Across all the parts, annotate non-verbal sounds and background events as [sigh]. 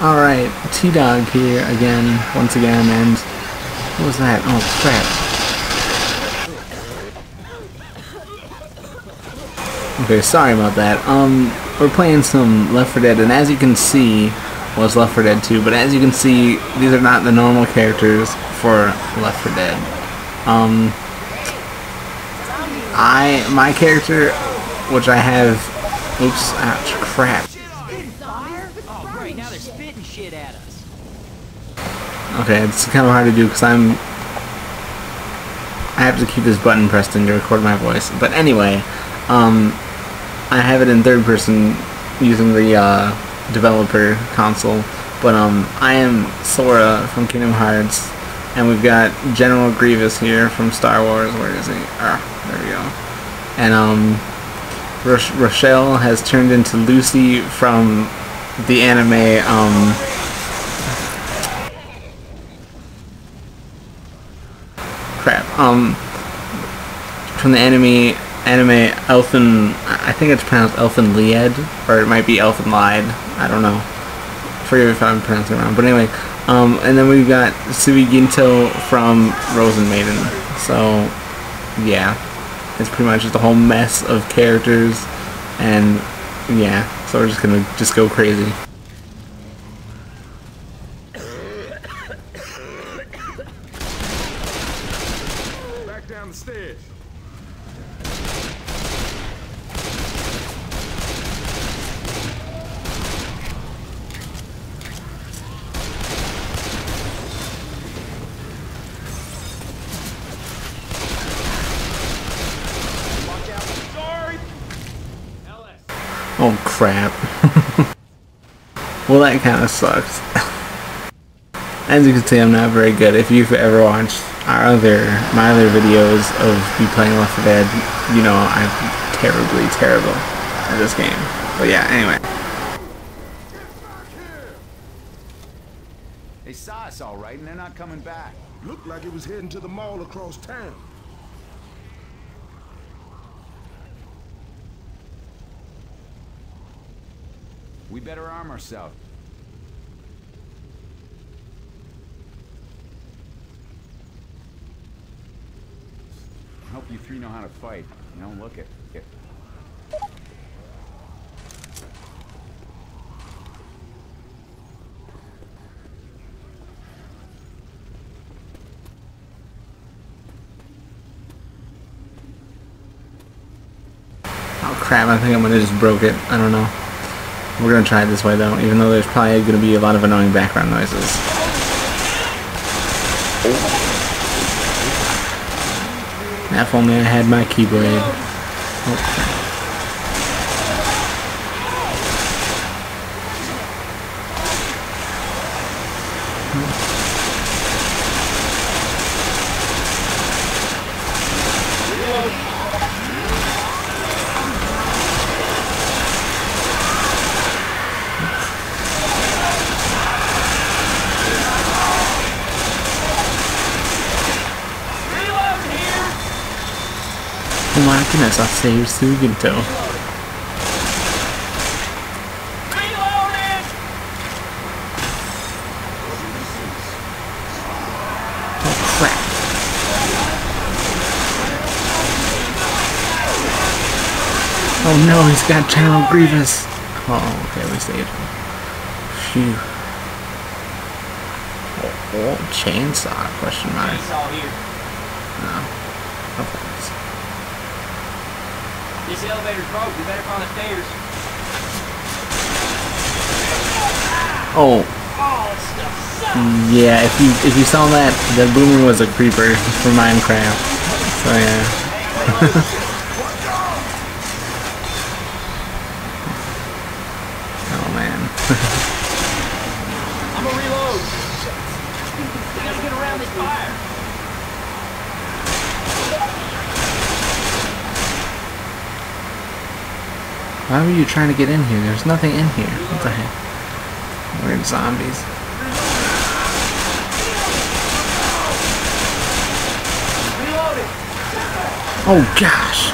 Alright, T-Dog here again, once again, and what was that? Oh crap. Okay, sorry about that. Um, we're playing some Left 4 Dead, and as you can see, well, Left 4 Dead 2, but as you can see, these are not the normal characters for Left 4 Dead. Um, I, my character, which I have, oops, ouch, crap. Okay, it's kind of hard to do because I'm, I have to keep this button pressed in to record my voice. But anyway, um, I have it in third person using the, uh, developer console. But um, I am Sora from Kingdom Hearts, and we've got General Grievous here from Star Wars. Where is he? Ah, there we go. And um, Roch Rochelle has turned into Lucy from the anime. Um, crap. Um, from the anime anime Elfen, I think it's pronounced Elfen Lied, or it might be Elfen Lied. I don't know. Forgive if I'm pronouncing it wrong. But anyway, um, and then we've got Suigintou from Rozen Maiden. So, yeah, it's pretty much just a whole mess of characters, and yeah, so we're just gonna just go crazy. Back down the stairs. Watch out. Sorry. LS. Oh crap. well, that kind of sucks. As you can see, I'm not very good. If you've ever watched our other, my other videos of me playing Left 4 Dead, you know I'm terribly terrible at this game. But yeah, anyway. They saw us all right, and they're not coming back. Looked like it was heading to the mall across town. We better arm ourselves. I hope you three know how to fight. You know, look at it. Oh crap, I think I'm gonna just broke it. I don't know. We're gonna try it this way though, even though there's probably gonna be a lot of annoying background noises. If only I had my keyblade. Oh, goodness, I saved Suigintou. Oh crap. Oh no, he's got General Grievous. Oh, okay, we saved him. Phew. Oh, oh, chainsaw, question mark. No. Of course. This elevator's broke. We better find the stairs. Oh, Oh, this stuff sucks. yeah, if you if you saw that, the boomer was a creeper for Minecraft. So yeah. [laughs] oh man. [laughs] I'm gonna reload. We gotta get around this fire. Why were you trying to get in here? There's nothing in here. What the heck? Weird zombies. Oh gosh.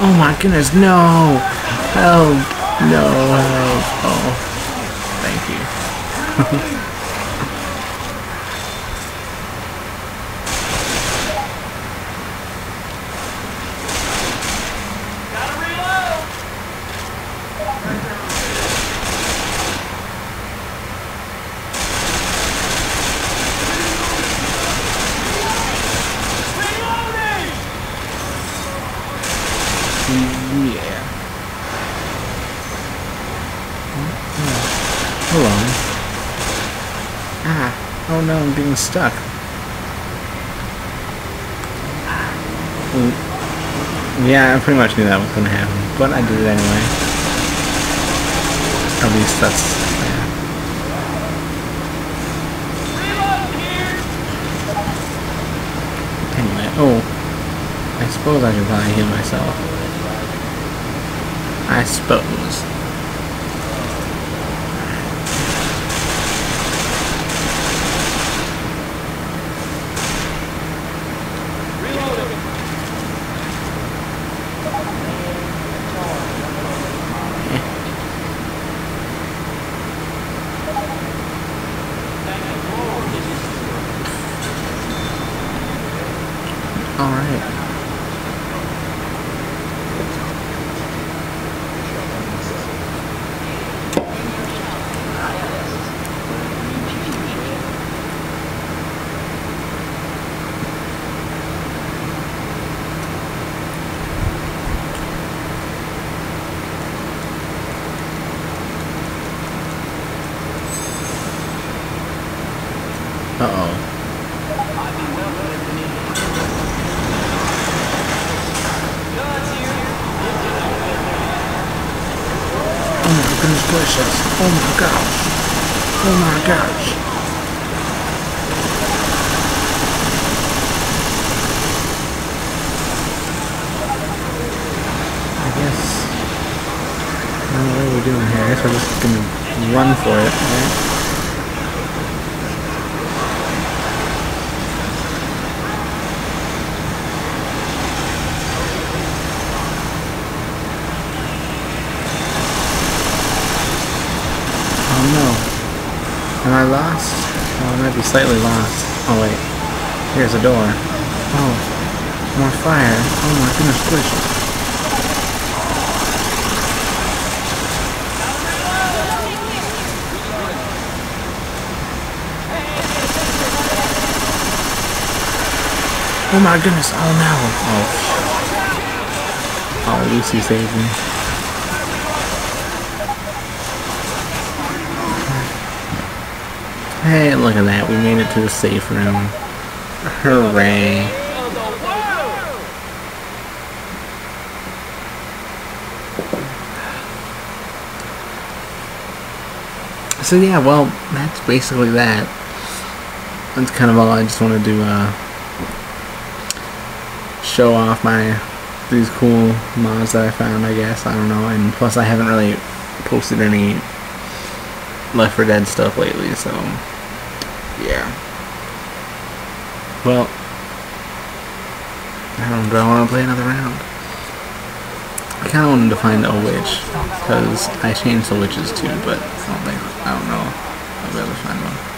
Oh my goodness, no. Help. No help. Oh. Thank you. [laughs] Gotta reload! Reloading! Yeah. Hold on. Ah. Oh no, I'm being stuck. Mm. Yeah, I pretty much knew that was gonna happen, but I did it anyway. At least that's yeah. Anyway, oh. I suppose I should probably heal myself. I suppose. Alright. Uh-oh. Oh Oh my goodness gracious. Oh my gosh. Oh my gosh. I guess. I don't know what we're doing here. I guess we're just gonna run for it, right? Oh no. Am I lost? Oh, I might be slightly lost. Oh wait. Here's a door. Oh. More fire. Oh my goodness gracious. Oh my goodness. Oh no. Oh. Oh, Lucy saved me. Hey, look at that. We made it to the safe room. Hooray. So yeah, well, that's basically that. That's kind of all I just want to do, uh, show off my, these cool mods that I found, I guess. I don't know. And plus I haven't really posted any Left 4 Dead stuff lately, so yeah. Well, I don't know, do I want to play another round? I kind of wanted to find a witch, because I changed the witches too, but I don't think, I don't know I'll be able to find one.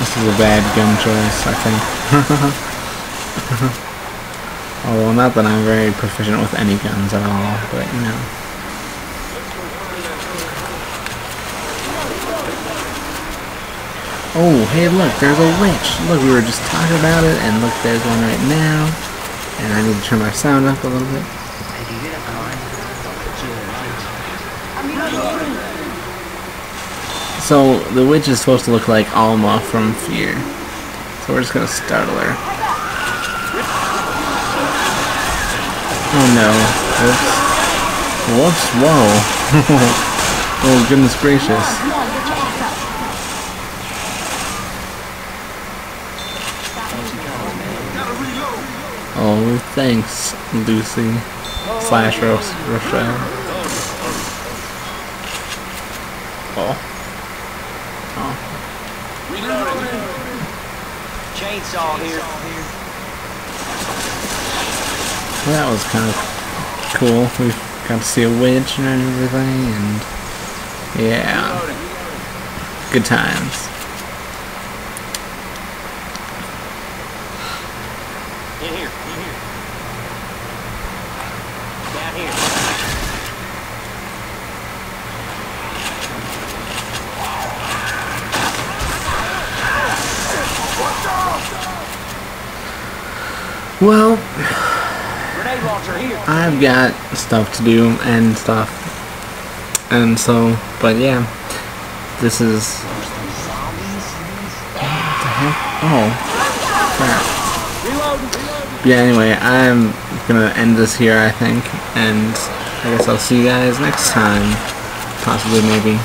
This is a bad gun choice, I think. [laughs] oh, well, not that I'm very proficient with any guns at all, but you know. Oh, hey, look, there's a witch. Look, we were just talking about it, and look, there's one right now. And I need to turn my sound up a little bit. So, the witch is supposed to look like Alma from Fear. So we're just gonna startle her. Oh no. Whoops. Whoops, whoa. [laughs] oh goodness gracious. Oh, thanks, Lucy. Slash Rochelle. Oh. Oh. Reloading. Chainsaw here. Well, that was kind of cool. We got to see a witch and everything, and yeah, good times. In here. In here. Down here. Well, Grenade launcher here. I've got stuff to do and stuff, and so, but yeah, this is. What the heck? Oh, crap. Yeah. Anyway, I'm gonna end this here, I think, and I guess I'll see you guys next time, possibly, maybe.